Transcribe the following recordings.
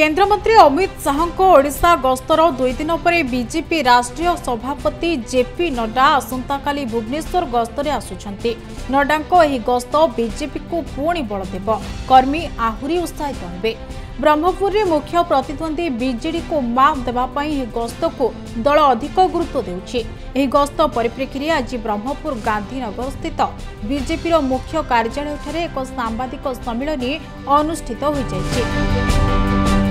କେନ୍ଦ୍ରମନ୍ତ୍ରୀ ଅମିତ ଶାହାଙ୍କ ଓଡ଼ିଶା ଗସ୍ତର ଦୁଇ ଦିନ ପରେ ବିଜେପି ରାଷ୍ଟ୍ରୀୟ ସଭାପତି ଜେପି ନଡ୍ଡା ଆସନ୍ତାକାଲି ଭୁବନେଶ୍ୱର ଗସ୍ତରେ ଆସୁଛନ୍ତି। ନଡ୍ଡାଙ୍କ ଏହି ଗସ୍ତ ବିଜେପିକୁ ପୁଣି ବଳ ଦେବ। କର୍ମୀ ଆହୁରି ଉତ୍ସାହିତ ହେବେ। ବ୍ରହ୍ମପୁରରେ ମୁଖ୍ୟ ପ୍ରତିଦ୍ୱନ୍ଦ୍ୱୀ ବିଜେଡିକୁ ମାତ୍ ଦେବା ପାଇଁ ଏହି ଗସ୍ତକୁ ଦଳ ଅଧିକ ଗୁରୁତ୍ୱ ଦେଉଛି। ଏହି ଗସ୍ତ ପରିପ୍ରେକ୍ଷୀରେ ଆଜି ବ୍ରହ୍ମପୁର ଗାନ୍ଧୀନଗରସ୍ଥିତ ବିଜେପିର ମୁଖ୍ୟ କାର୍ଯ୍ୟାଳୟଠାରେ ଏକ ସାମ୍ବାଦିକ ସମ୍ମିଳନୀ ଅନୁଷ୍ଠିତ ହୋଇଯାଇଛି।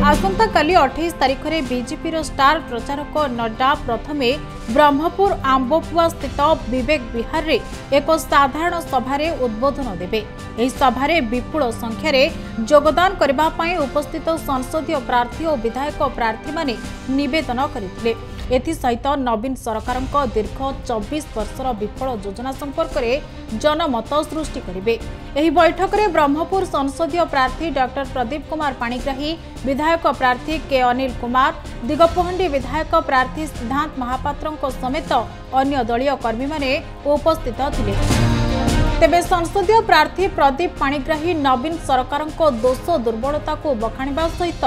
ଆସନ୍ତାକାଲି ଅଠେଇଶ ତାରିଖରେ ବିଜେପିର ଷ୍ଟାର ପ୍ରଚାରକ ନଡ୍ଡା ପ୍ରଥମେ ବ୍ରହ୍ମପୁର ଆମ୍ବପୁଆ ସ୍ଥିତ ବିବେକ ବିହାରରେ ଏକ ସାଧାରଣ ସଭାରେ ଉଦ୍ବୋଧନ ଦେବେ। ଏହି ସଭାରେ ବିପୁଳ ସଂଖ୍ୟାରେ ଯୋଗଦାନ କରିବା ପାଇଁ ଉପସ୍ଥିତ ସଂସଦୀୟ ପ୍ରାର୍ଥୀ ଓ ବିଧାୟକ ପ୍ରାର୍ଥୀମାନେ ନିବେଦନ କରିଥିଲେ। ଏଥିସହିତ ନବୀନ ସରକାରଙ୍କ ଦୀର୍ଘ ଚବିଶ ବର୍ଷର ବିଫଳ ଯୋଜନା ସମ୍ପର୍କରେ ଜନମତ ସୃଷ୍ଟି କରିବେ। ଏହି ବୈଠକରେ ବ୍ରହ୍ମପୁର ସଂସଦୀୟ ପ୍ରାର୍ଥୀ ଡକ୍ଟର ପ୍ରଦୀପ କୁମାର ପାଣିଗ୍ରାହୀ ବିଧାୟକ ପ୍ରାର୍ଥୀ କେ ଅନିଲ କୁମାର ଦିଗପହଣ୍ଡି ବିଧାୟକ ପ୍ରାର୍ଥୀ ସିଦ୍ଧାନ୍ତ ମହାପାତ୍ରଙ୍କ ସମେତ ଅନ୍ୟ ଦଳୀୟ କର୍ମୀମାନେ ଉପସ୍ଥିତ ଥିଲେ। ତେବେ ସଂସଦୀୟ ପ୍ରାର୍ଥୀ ପ୍ରଦୀପ ପାଣିଗ୍ରାହୀ ନବୀନ ସରକାରଙ୍କ ଦୋଷ ଦୁର୍ବଳତାକୁ ବଖାଣିବା ସହିତ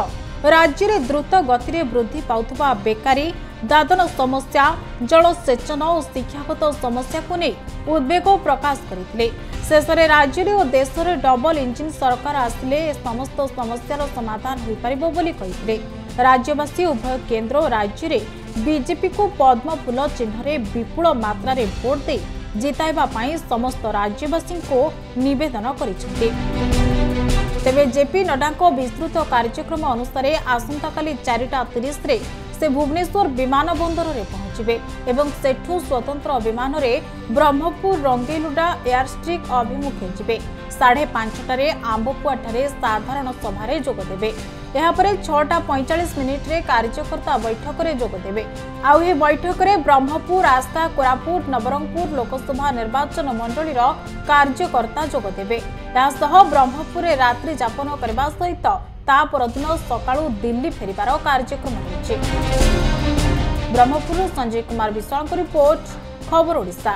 ରାଜ୍ୟରେ ଦ୍ରୁତ ଗତିରେ ବୃଦ୍ଧି ପାଉଥିବା ବେକାରୀ ଦାଦନ ସମସ୍ୟା ଜଳସେଚନ ଓ ଶିକ୍ଷାଗତ ସମସ୍ୟାକୁ ନେଇ ଉଦ୍ବେଗ ପ୍ରକାଶ କରିଥିଲେ। ଶେଷରେ ରାଜ୍ୟରେ ଓ ଦେଶରେ ଡବଲ ଇଞ୍ଜିନ ସରକାର ଆସିଲେ ଏ ସମସ୍ତ ସମସ୍ୟାର ସମାଧାନ ହୋଇପାରିବ ବୋଲି କହିଥିଲେ। ରାଜ୍ୟବାସୀ ଉଭୟ କେନ୍ଦ୍ର ଓ ରାଜ୍ୟରେ ବିଜେପିକୁ ପଦ୍ମଫୁଲ ଚିହ୍ନରେ ବିପୁଳ ମାତ୍ରାରେ ଭୋଟ ଦେଇ ପାଇଁ ସମସ୍ତ ରାଜ୍ୟବାସୀଙ୍କୁ ନିବେଦନ କରିଛନ୍ତି। ତେବେ ଜେପି ନଡ୍ଡାଙ୍କ ବିସ୍ତୃତ କାର୍ଯ୍ୟକ୍ରମ ଅନୁସାରେ ଆସନ୍ତାକାଲି ଚାରିଟା ତିରିଶରେ ସେ ଭୁବନେଶ୍ୱର ବିମାନ ବନ୍ଦରରେ ପହଞ୍ଚିବେ ଏବଂ ସେଠୁ ସ୍ୱତନ୍ତ୍ର ବିମାନରେ ବ୍ରହ୍ମପୁର ରଙ୍ଗେଇଲୁଡା ଏୟାରଷ୍ଟ୍ରିକ୍ ଅଭିମୁଖେ ଯିବେ। ସାଢ଼େ ପାଞ୍ଚଟାରେ ଆମ୍ବପୁଆଠାରେ ସାଧାରଣ ସଭାରେ ଯୋଗଦେବେ ଏହାପରେ ଛଅଟା ପଇଁଚାଳିଶ ମିନିଟ୍ରେ କାର୍ଯ୍ୟକର୍ତ୍ତା ବୈଠକରେ ଯୋଗଦେବେ ଆଉ ଏହି ବୈଠକରେ ବ୍ରହ୍ମପୁର ଆସ୍ଥା କୋରାପୁଟ ନବରଙ୍ଗପୁର ଲୋକସଭା ନିର୍ବାଚନ ମଣ୍ଡଳୀର କାର୍ଯ୍ୟକର୍ତ୍ତା ଯୋଗଦେବେ ଏହାସହ ବ୍ରହ୍ମପୁରରେ ରାତ୍ରି ଯାପନ କରିବା ସହିତ ତା ପରଦିନ ସକାଳୁ ଦିଲ୍ଲୀ ଫେରିବାର କାର୍ଯ୍ୟକ୍ରମ ରହିଛି। ବ୍ରହ୍ମପୁରରୁ ସଞ୍ଜୟ କୁମାର ବିଶ୍ୱାଳଙ୍କ ରିପୋର୍ଟ ଖବର ଓଡ଼ିଶା।